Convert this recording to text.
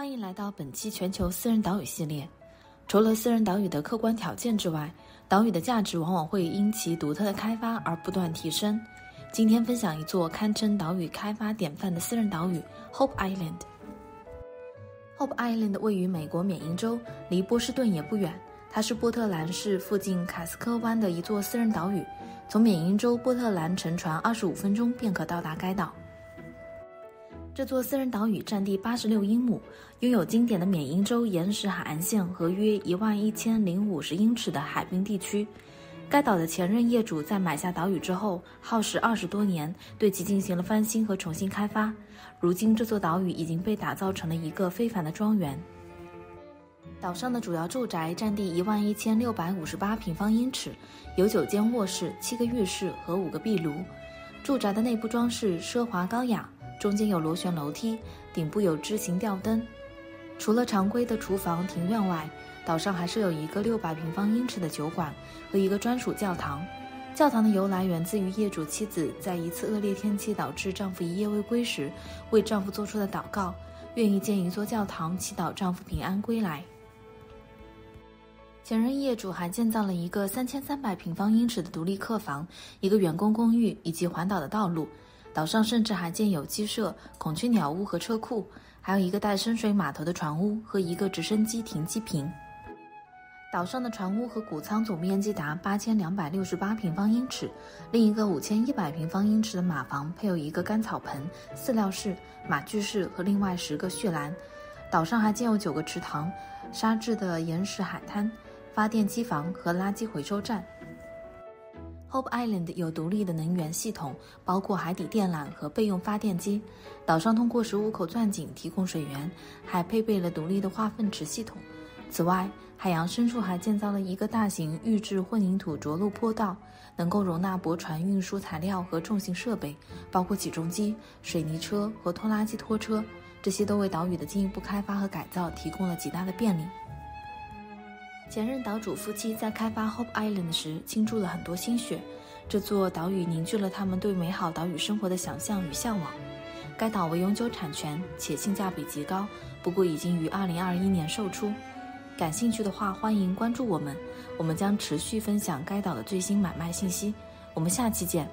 欢迎来到本期全球私人岛屿系列。除了私人岛屿的客观条件之外，岛屿的价值往往会因其独特的开发而不断提升。今天分享一座堪称岛屿开发典范的私人岛屿 ——Hope Island。Hope Island 位于美国缅因州，离波士顿也不远。它是波特兰市附近卡斯科湾的一座私人岛屿，从缅因州波特兰乘船二十五分钟便可到达该岛。这座私人岛屿占地八十六英亩，拥有经典的缅因州岩石海岸线和约一万一千零五十英尺的海滨地区。该岛的前任业主在买下岛屿之后，耗时二十多年，对其进行了翻新和重新开发。如今，这座岛屿已经被打造成了一个非凡的庄园。岛上的主要住宅占地一万一千六百五十八平方英尺，有九间卧室、七个浴室和五个壁炉。住宅的内部装饰奢华高雅。中间有螺旋楼梯，顶部有枝形吊灯。除了常规的厨房、庭院外，岛上还设有一个六百平方英尺的酒馆和一个专属教堂。教堂的由来源自于业主妻子在一次恶劣天气导致丈夫一夜未归时，为丈夫做出的祷告，愿意建一座教堂，祈祷丈夫平安归来。前任业主还建造了一个三千三百平方英尺的独立客房、一个员工公寓以及环岛的道路。岛上甚至还建有鸡舍、孔雀鸟屋和车库，还有一个带深水码头的船屋和一个直升机停机坪。岛上的船屋和谷仓总面积达八千两百六十八平方英尺，另一个五千一百平方英尺的马房配有一个干草盆、饲料室、马具室和另外十个蓄栏。岛上还建有九个池塘、沙质的岩石海滩、发电机房和垃圾回收站。Hope Island 有独立的能源系统，包括海底电缆和备用发电机。岛上通过十五口钻井提供水源，还配备了独立的化粪池系统。此外，海洋深处还建造了一个大型预制混凝土着陆坡道，能够容纳驳船运输材料和重型设备，包括起重机、水泥车和拖拉机拖车。这些都为岛屿的进一步开发和改造提供了极大的便利。前任岛主夫妻在开发 Hope Island 时倾注了很多心血，这座岛屿凝聚了他们对美好岛屿生活的想象与向往。该岛为永久产权，且性价比极高，不过已经于2021年售出。感兴趣的话，欢迎关注我们，我们将持续分享该岛的最新买卖信息。我们下期见。